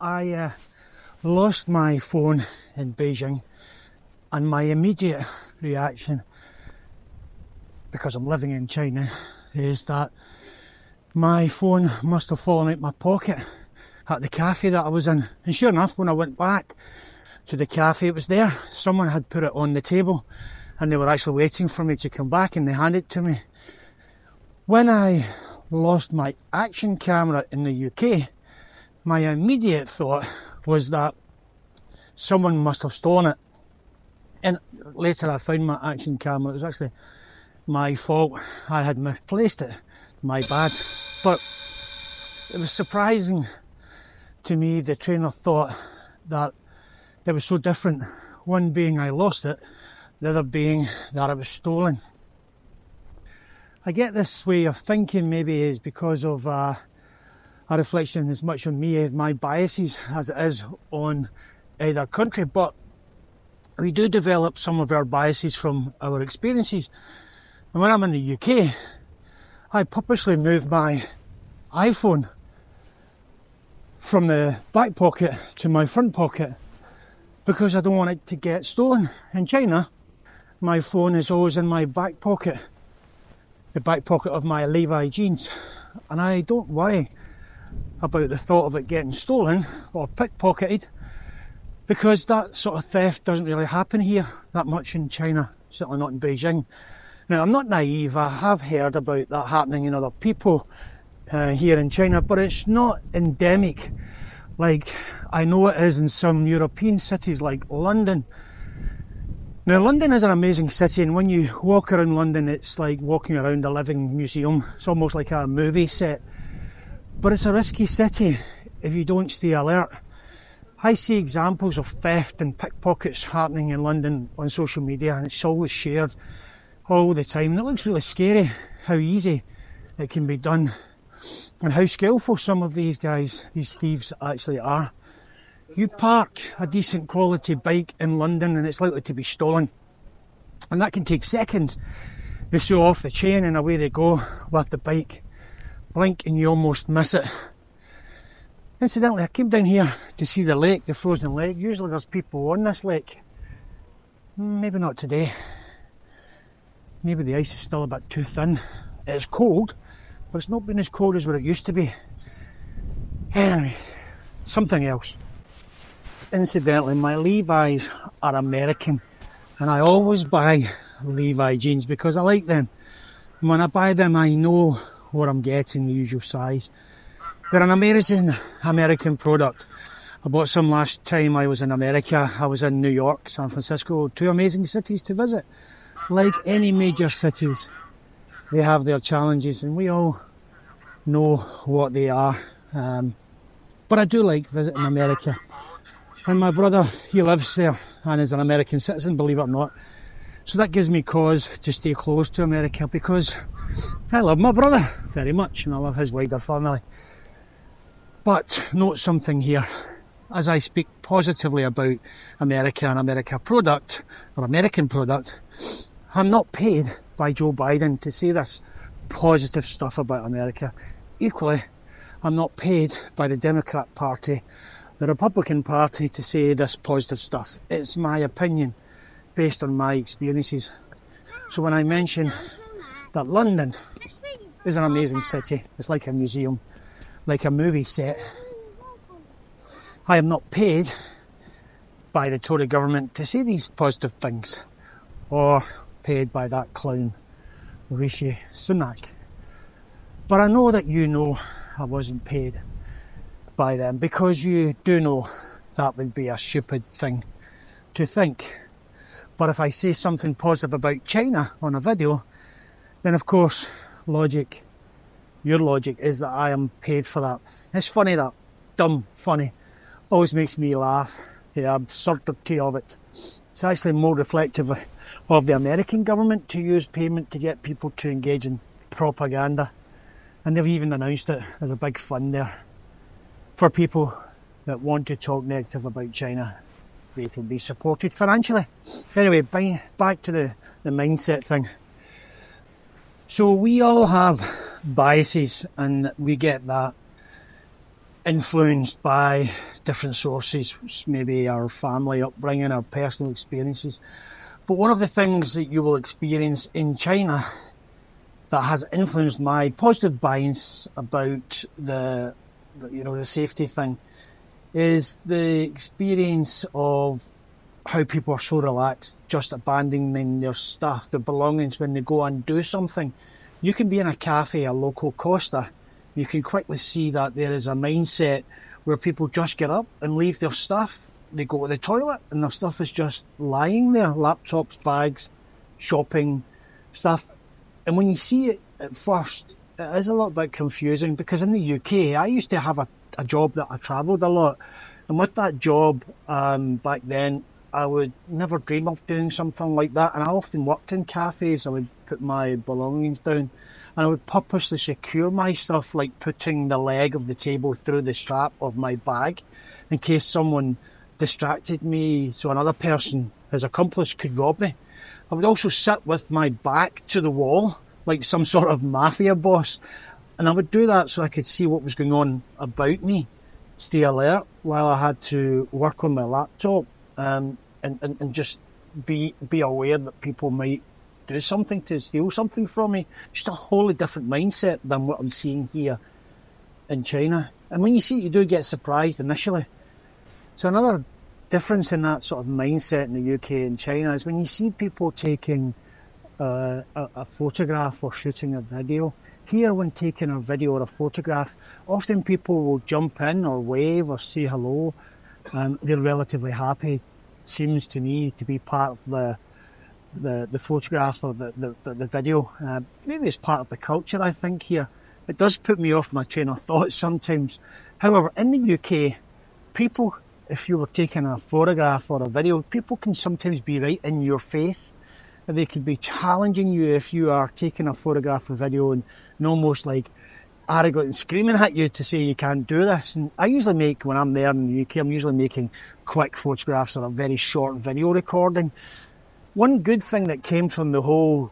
I uh, lost my phone in Beijing, and my immediate reaction, because I'm living in China, is that my phone must have fallen out my pocket at the cafe that I was in. And sure enough, when I went back to the cafe, it was there. Someone had put it on the table, and they were actually waiting for me to come back, and they handed it to me. When I lost my action camera in the UK, my immediate thought was that someone must have stolen it. And later I found my action camera. It was actually my fault. I had misplaced it. My bad. But it was surprising to me the train of thought that they were so different. One being I lost it, the other being that it was stolen. I get this way of thinking maybe is because of uh, a reflection as much on me and my biases as it is on uh, either country, but we do develop some of our biases from our experiences. And when I'm in the UK, I purposely move my iPhone from the back pocket to my front pocket because I don't want it to get stolen. In China, my phone is always in my back pocket, the back pocket of my Levi jeans, and I don't worry about the thought of it getting stolen or pickpocketed because that sort of theft doesn't really happen here that much in China, certainly not in Beijing. Now, I'm not naive, I have heard about that happening in other people uh, here in China, but it's not endemic like I know it is in some European cities like London. Now, London is an amazing city, and when you walk around London, it's like walking around a living museum. It's almost like a movie set. But it's a risky city if you don't stay alert. I see examples of theft and pickpockets happening in London on social media, and it's always shared all the time. And it looks really scary how easy it can be done and how skillful some of these guys, these thieves, actually are. You park a decent quality bike in London and it's likely to be stolen. And that can take seconds. They show off the chain and away they go with the bike blink and you almost miss it. Incidentally, I came down here to see the lake, the frozen lake. Usually there's people on this lake. Maybe not today. Maybe the ice is still a bit too thin. It's cold, but it's not been as cold as what it used to be. Anyway, something else. Incidentally, my Levi's are American, and I always buy Levi jeans because I like them. When I buy them, I know what I'm getting, the usual size. They're an amazing American product. I bought some last time I was in America. I was in New York, San Francisco, two amazing cities to visit. Like any major cities, they have their challenges, and we all know what they are. Um, but I do like visiting America. And my brother, he lives there and is an American citizen, believe it or not. So that gives me cause to stay close to America because I love my brother very much and I love his wider family. But note something here. As I speak positively about America and America product, or American product, I'm not paid by Joe Biden to say this positive stuff about America. Equally, I'm not paid by the Democrat Party, the Republican Party to say this positive stuff. It's my opinion based on my experiences. So when I mention that London is an amazing city. It's like a museum, like a movie set. I am not paid by the Tory government to say these positive things, or paid by that clown, Rishi Sunak. But I know that you know I wasn't paid by them because you do know that would be a stupid thing to think. But if I say something positive about China on a video, then of course logic, your logic is that I am paid for that. It's funny that, dumb, funny, always makes me laugh. The absurdity of it. It's actually more reflective of the American government to use payment to get people to engage in propaganda. And they've even announced it. as a big fund there for people that want to talk negative about China. They can be supported financially. Anyway, back to the, the mindset thing. So we all have biases and we get that. influenced by different sources, maybe our family upbringing, our personal experiences. But one of the things that you will experience in China that has influenced my positive bias about the, the you know the safety thing is the experience of how people are so relaxed, just abandoning their stuff, their belongings when they go and do something. You can be in a cafe, a local Costa, you can quickly see that there is a mindset where people just get up and leave their stuff. They go to the toilet and their stuff is just lying there laptops, bags, shopping, stuff. And when you see it at first, it is a little bit confusing because in the UK, I used to have a, a job that I travelled a lot. And with that job um, back then, I would never dream of doing something like that. And I often worked in cafes. I would put my belongings down and I would purposely secure my stuff, like putting the leg of the table through the strap of my bag in case someone distracted me so another person, his accomplice, could rob me. I would also sit with my back to the wall like some sort of mafia boss. And I would do that so I could see what was going on about me, stay alert while I had to work on my laptop, um, and, and, and just be be aware that people might do something to steal something from me. Just a wholly different mindset than what I'm seeing here in China. And when you see it, you do get surprised initially. So another difference in that sort of mindset in the UK and China is when you see people taking uh, a, a photograph or shooting a video. Here, when taking a video or a photograph, often people will jump in or wave or say hello. They're relatively happy. Seems to me to be part of the the, the photograph or the, the, the video. Uh, maybe it's part of the culture, I think, here. It does put me off my train of thought sometimes. However, in the UK, people, if you were taking a photograph or a video, people can sometimes be right in your face. They could be challenging you if you are taking a photograph or video and, and almost like arrogant and screaming at you to say you can't do this. And I usually make, when I'm there in the UK, I'm usually making quick photographs or a very short video recording. One good thing that came from the whole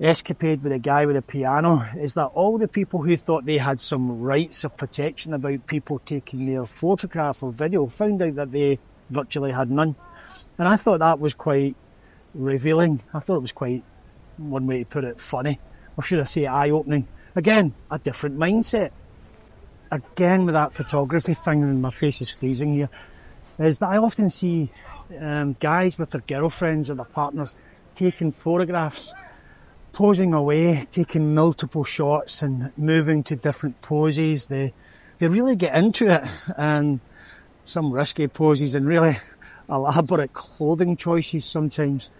escapade with the guy with the piano is that all the people who thought they had some rights of protection about people taking their photograph or video found out that they virtually had none. And I thought that was quite revealing. I thought it was quite, one way to put it, funny. Or should I say eye opening? Again, a different mindset. Again, with that photography thing, and my face is freezing here, is that I often see um, guys with their girlfriends or their partners taking photographs, posing away, taking multiple shots and moving to different poses. They they really get into it and some risky poses and really elaborate clothing choices sometimes.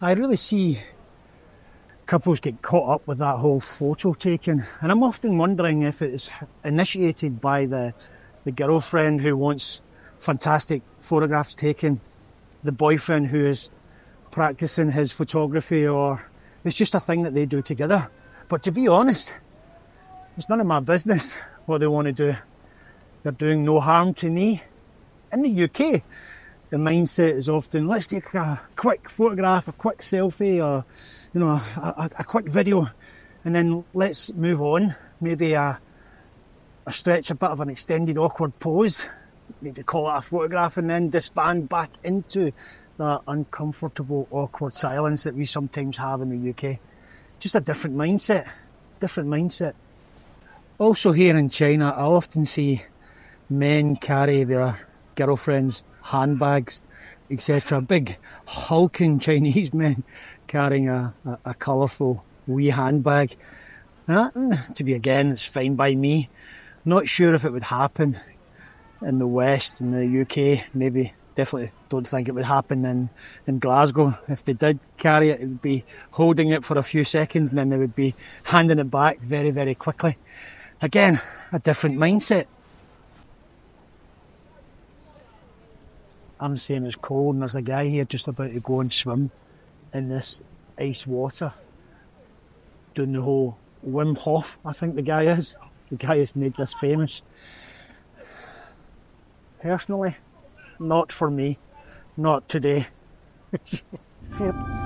I really see couples get caught up with that whole photo taking and I'm often wondering if it's initiated by the the girlfriend who wants fantastic photographs taken the boyfriend who is practicing his photography or it's just a thing that they do together. But to be honest, it's none of my business what they want to do. They're doing no harm to me. In the UK, the mindset is often let's take a quick photograph, a quick selfie, or you know, a, a quick video, and then let's move on. Maybe a, a stretch a bit of an extended awkward pose, maybe call it a photograph and then disband back into that uncomfortable, awkward silence that we sometimes have in the UK. Just a different mindset. Different mindset. Also, here in China, I often see men carry their girlfriends' handbags, etc. Big, hulking Chinese men carrying a, a, a colourful wee handbag. That, to be again, it's fine by me. Not sure if it would happen in the West, in the UK, maybe definitely don't think it would happen in, in Glasgow. If they did carry it, it would be holding it for a few seconds and then they would be handing it back very, very quickly. Again, a different mindset. I'm saying it's cold and there's a guy here just about to go and swim in this ice water. Doing the whole Wim Hof, I think the guy is. The guy has made this famous. Personally, not for me. Not today.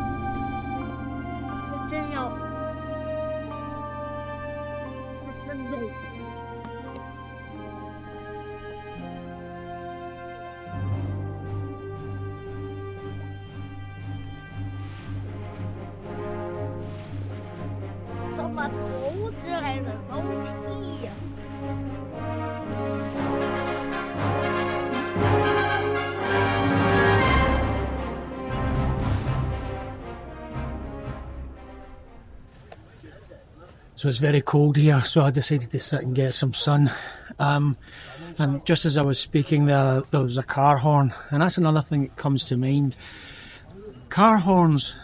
So it's very cold here, so I decided to sit and get some sun. Um, and just as I was speaking there, there was a car horn, and that's another thing that comes to mind. Car horns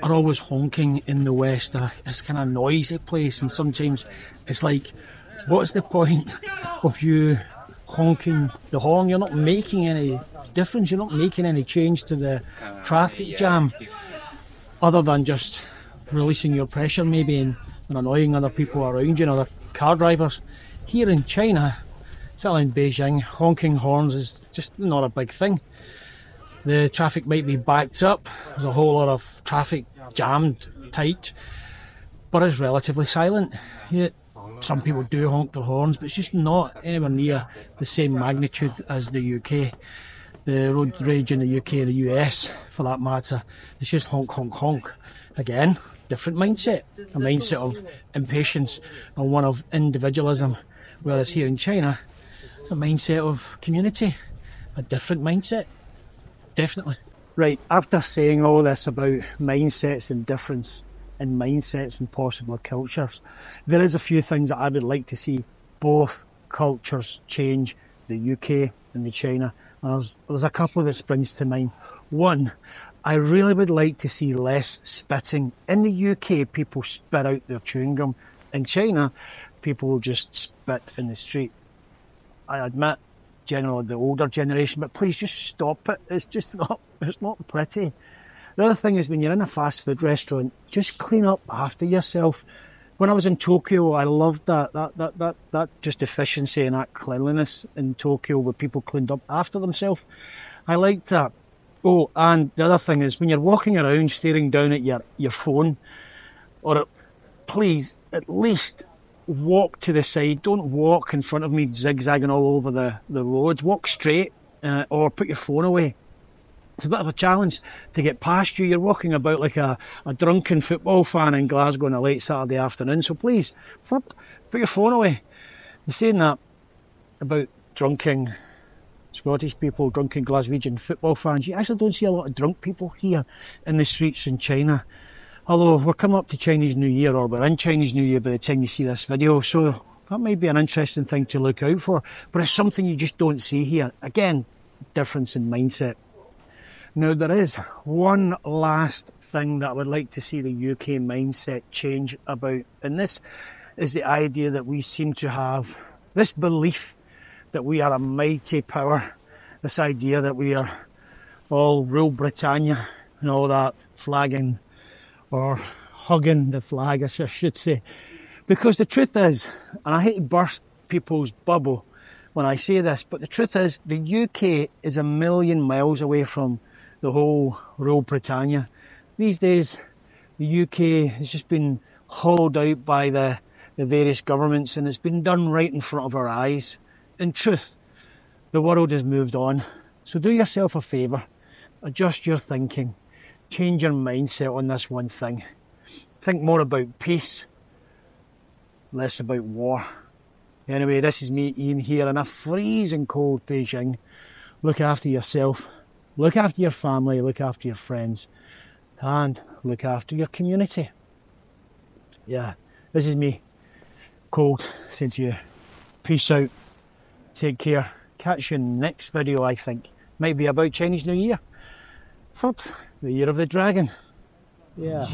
are always honking in the West. Uh, It's kind of noisy place, and sometimes it's like, what's the point of you honking the horn? You're not making any difference. You're not making any change to the traffic jam, other than just releasing your pressure, maybe, and, and annoying other people around you and other car drivers. Here in China, certainly in Beijing, honking horns is just not a big thing. The traffic might be backed up, there's a whole lot of traffic jammed tight, but it's relatively silent. Yeah, some people do honk their horns, but it's just not anywhere near the same magnitude as the UK. The road rage in the UK and the US, for that matter, it's just honk, honk, honk. Again, different mindset. A mindset of impatience and one of individualism. Whereas here in China, it's a mindset of community. A different mindset. Definitely. Right, after saying all this about mindsets and difference in mindsets and possible cultures, there is a few things that I would like to see both cultures change, the UK and the China. There's, there's a couple that springs to mind. One, I really would like to see less spitting. In the UK, people spit out their chewing gum. In China, people just spit in the street. I admit, generally the older generation, but please just stop it. It's just not, it's not pretty. The other thing is when you're in a fast food restaurant, just clean up after yourself. When I was in Tokyo, I loved that, that, that, that, that just efficiency and that cleanliness in Tokyo where people cleaned up after themselves. I liked that. Oh, and the other thing is when you're walking around staring down at your, your phone, or please at least walk to the side. Don't walk in front of me zigzagging all over the, the road. Walk straight uh, or put your phone away. It's a bit of a challenge to get past you. You're walking about like a, a drunken football fan in Glasgow on a late Saturday afternoon. So please, put your phone away. I'm saying that about drunken Scottish people, drunken Glaswegian football fans. You actually don't see a lot of drunk people here in the streets in China. Although we're coming up to Chinese New Year, or we're in Chinese New Year by the time you see this video, so that might be an interesting thing to look out for. But it's something you just don't see here. Again, difference in mindset. Now, there is one last thing that I would like to see the UK mindset change about, and this is the idea that we seem to have this belief that we are a mighty power, this idea that we are all rule Britannia and all that flagging or hugging the flag, I should say. Because the truth is, and I hate to burst people's bubble when I say this, but the truth is the UK is a million miles away from the whole rule Britannia. These days, the UK has just been hollowed out by the, the various governments and it's been done right in front of our eyes. In truth, the world has moved on. So do yourself a favour, adjust your thinking, change your mindset on this one thing. Think more about peace, less about war. Anyway, this is me, Iain, here in a freezing cold Beijing. Look after yourself, look after your family, look after your friends, and look after your community. Yeah, this is me, cold, saying to you, peace out, take care, catch you in the next video, I think. Might be about Chinese New Year. The year of the dragon. Yeah.